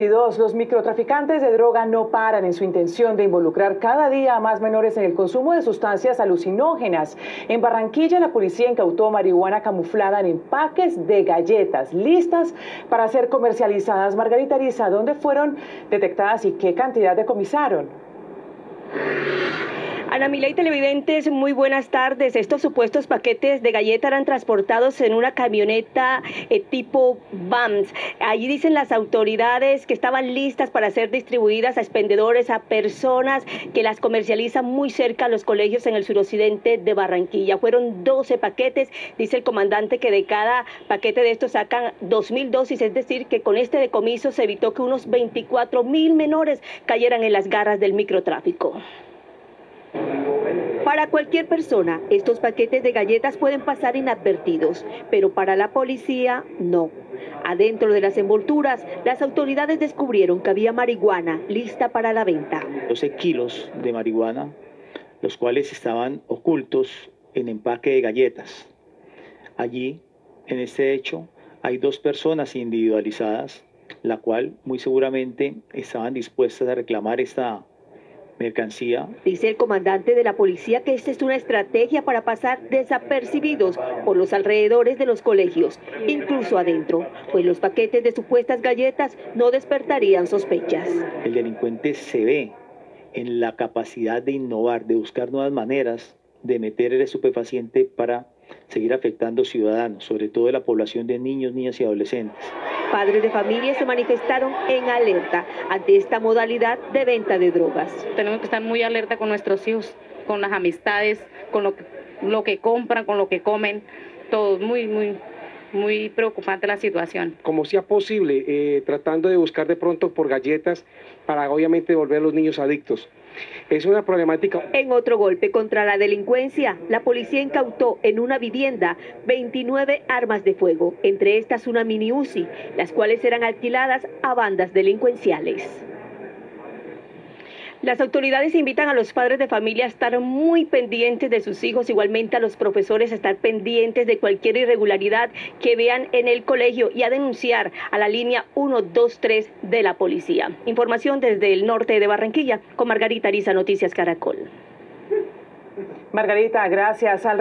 Los microtraficantes de droga no paran en su intención de involucrar cada día a más menores en el consumo de sustancias alucinógenas. En Barranquilla, la policía incautó marihuana camuflada en empaques de galletas listas para ser comercializadas. Margarita Ariza, ¿dónde fueron detectadas y qué cantidad decomisaron? Ana Miley Televidentes, muy buenas tardes. Estos supuestos paquetes de galleta eran transportados en una camioneta eh, tipo BAMS. Allí dicen las autoridades que estaban listas para ser distribuidas a expendedores, a personas que las comercializan muy cerca a los colegios en el suroccidente de Barranquilla. Fueron 12 paquetes. Dice el comandante que de cada paquete de estos sacan 2.000 dosis, es decir, que con este decomiso se evitó que unos 24 mil menores cayeran en las garras del microtráfico. Para cualquier persona, estos paquetes de galletas pueden pasar inadvertidos, pero para la policía no. Adentro de las envolturas, las autoridades descubrieron que había marihuana lista para la venta. 12 kilos de marihuana, los cuales estaban ocultos en empaque de galletas. Allí, en este hecho, hay dos personas individualizadas, la cual muy seguramente estaban dispuestas a reclamar esta mercancía. Dice el comandante de la policía que esta es una estrategia para pasar desapercibidos por los alrededores de los colegios, incluso adentro, pues los paquetes de supuestas galletas no despertarían sospechas. El delincuente se ve en la capacidad de innovar, de buscar nuevas maneras de meter el estupefaciente para seguir afectando ciudadanos, sobre todo de la población de niños, niñas y adolescentes. Padres de familia se manifestaron en alerta ante esta modalidad de venta de drogas. Tenemos que estar muy alerta con nuestros hijos, con las amistades, con lo que, lo que compran, con lo que comen, todo muy, muy, muy preocupante la situación. Como sea posible, eh, tratando de buscar de pronto por galletas para obviamente volver a los niños adictos. Es una problemática. En otro golpe contra la delincuencia, la policía incautó en una vivienda 29 armas de fuego, entre estas una mini UCI, las cuales eran alquiladas a bandas delincuenciales. Las autoridades invitan a los padres de familia a estar muy pendientes de sus hijos, igualmente a los profesores a estar pendientes de cualquier irregularidad que vean en el colegio y a denunciar a la línea 123 de la policía. Información desde el norte de Barranquilla con Margarita Ariza, Noticias Caracol. Margarita, gracias. Al